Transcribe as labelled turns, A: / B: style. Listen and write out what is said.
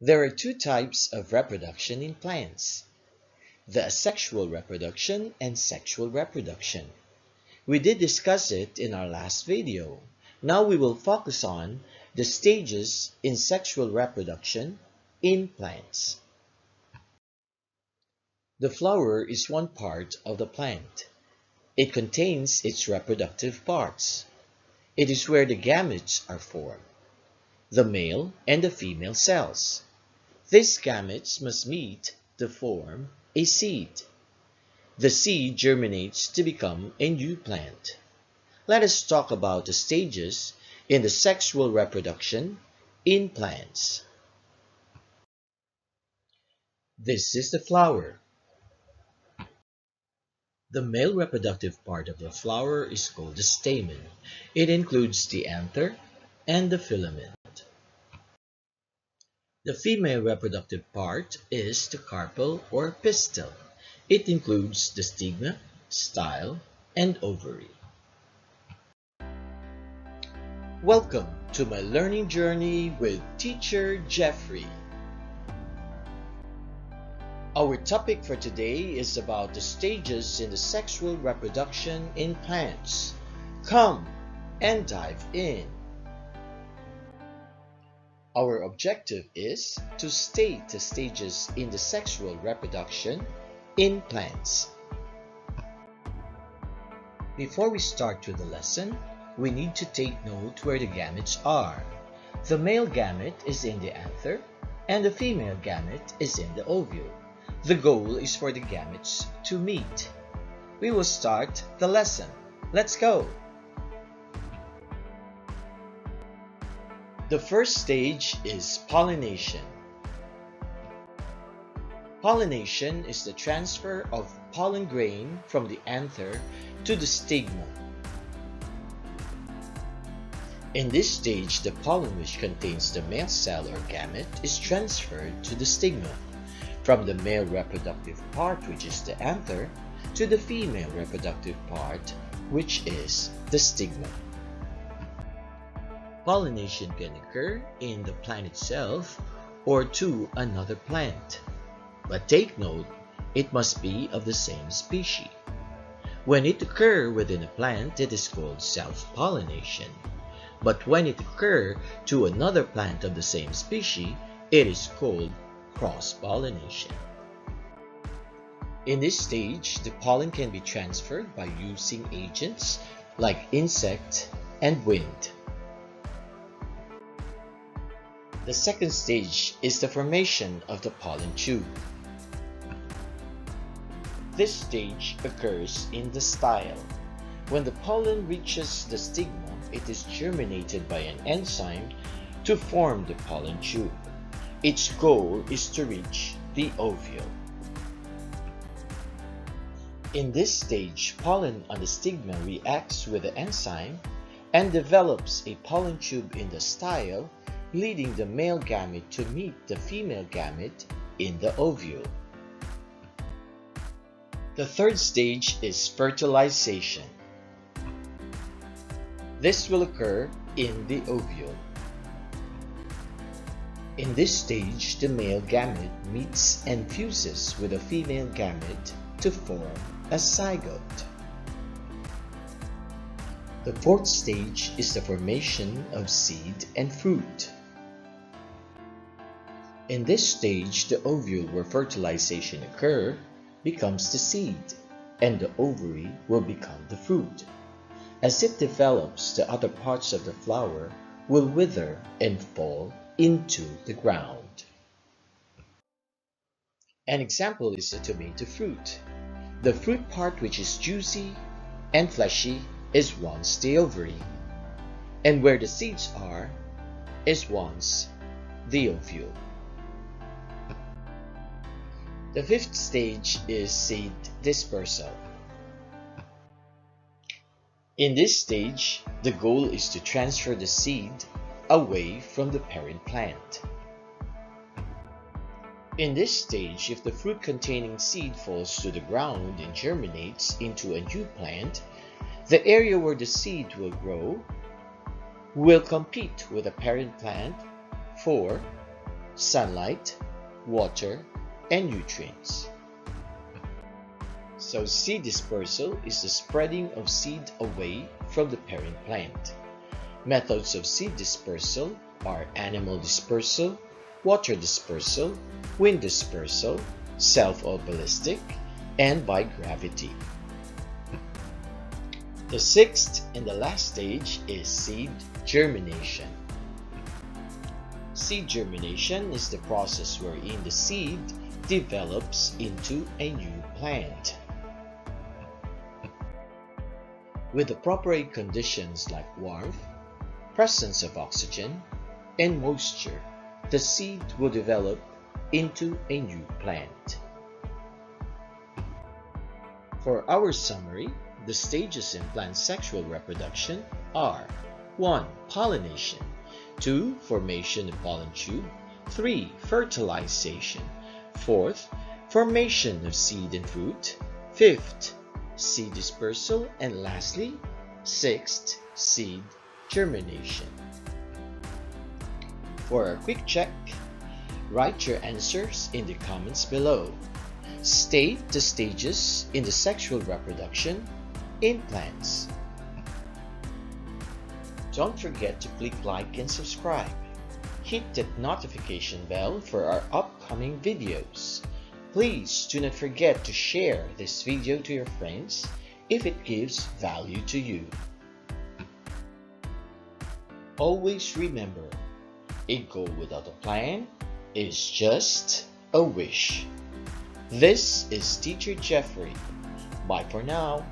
A: There are two types of reproduction in plants. The asexual reproduction and sexual reproduction. We did discuss it in our last video. Now we will focus on the stages in sexual reproduction in plants. The flower is one part of the plant. It contains its reproductive parts. It is where the gametes are formed, the male and the female cells. These gametes must meet to form a seed. The seed germinates to become a new plant. Let us talk about the stages in the sexual reproduction in plants. This is the flower. The male reproductive part of the flower is called the stamen. It includes the anther and the filament. The female reproductive part is the carpel or pistil. It includes the stigma, style, and ovary. Welcome to my learning journey with teacher Jeffrey. Our topic for today is about the stages in the sexual reproduction in plants. Come and dive in. Our objective is to state the stages in the sexual reproduction in plants. Before we start with the lesson, we need to take note where the gametes are. The male gamete is in the anther and the female gamete is in the ovule. The goal is for the gametes to meet. We will start the lesson. Let's go! The first stage is pollination. Pollination is the transfer of pollen grain from the anther to the stigma. In this stage, the pollen which contains the male cell or gamete is transferred to the stigma, from the male reproductive part which is the anther to the female reproductive part which is the stigma. Pollination can occur in the plant itself or to another plant. But take note, it must be of the same species. When it occurs within a plant, it is called self-pollination. But when it occurs to another plant of the same species, it is called cross-pollination. In this stage, the pollen can be transferred by using agents like insect and wind. The second stage is the formation of the pollen tube. This stage occurs in the style. When the pollen reaches the stigma, it is germinated by an enzyme to form the pollen tube. Its goal is to reach the ovule. In this stage, pollen on the stigma reacts with the enzyme and develops a pollen tube in the style leading the male gamete to meet the female gamete in the ovule. The third stage is fertilization. This will occur in the ovule. In this stage, the male gamete meets and fuses with a female gamete to form a zygote. The fourth stage is the formation of seed and fruit. In this stage, the ovule where fertilization occurs becomes the seed, and the ovary will become the fruit. As it develops, the other parts of the flower will wither and fall into the ground. An example is the tomato fruit. The fruit part which is juicy and fleshy is once the ovary, and where the seeds are is once the ovule. The fifth stage is seed dispersal. In this stage, the goal is to transfer the seed away from the parent plant. In this stage, if the fruit containing seed falls to the ground and germinates into a new plant, the area where the seed will grow will compete with the parent plant for sunlight, water, and nutrients. So seed dispersal is the spreading of seed away from the parent plant. Methods of seed dispersal are animal dispersal, water dispersal, wind dispersal, self or ballistic, and by gravity. The sixth and the last stage is seed germination. Seed germination is the process wherein the seed develops into a new plant. With proper conditions like warmth, presence of oxygen, and moisture, the seed will develop into a new plant. For our summary, the stages in plant sexual reproduction are 1. Pollination 2. Formation of pollen tube 3. Fertilization 4th. Formation of seed and fruit 5th. Seed dispersal and lastly, 6th. Seed germination. For a quick check, write your answers in the comments below. State the stages in the sexual reproduction in plants. Don't forget to click like and subscribe. Hit that notification bell for our upcoming videos. Please do not forget to share this video to your friends if it gives value to you. Always remember, a goal without a plan is just a wish. This is Teacher Jeffrey. Bye for now.